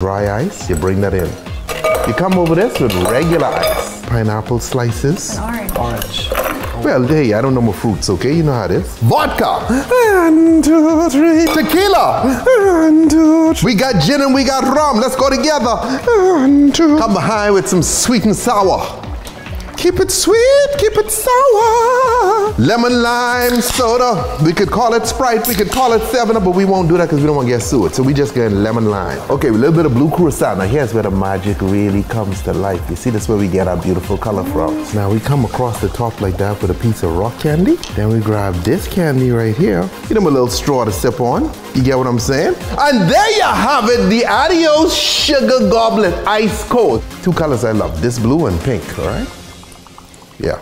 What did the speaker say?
dry ice, you bring that in. You come over this with regular ice. Pineapple slices. Orange. Orange. Well, hey, I don't know my fruits, okay? You know how it is. Vodka. One, two, three. Tequila. One, two, three. We got gin and we got rum. Let's go together. One, two. Come behind with some sweet and sour. Keep it sweet, keep it sour. Lemon lime soda. We could call it Sprite, we could call it 7 Up, but we won't do that because we don't want to get sued. So we just get lemon lime. Okay, a little bit of blue curacao. Now here's where the magic really comes to life. You see, that's where we get our beautiful color from. Now we come across the top like that with a piece of rock candy. Then we grab this candy right here. Give them a little straw to sip on. You get what I'm saying? And there you have it, the Adios Sugar Goblet Ice Cold. Two colors I love, this blue and pink, all right? Yeah.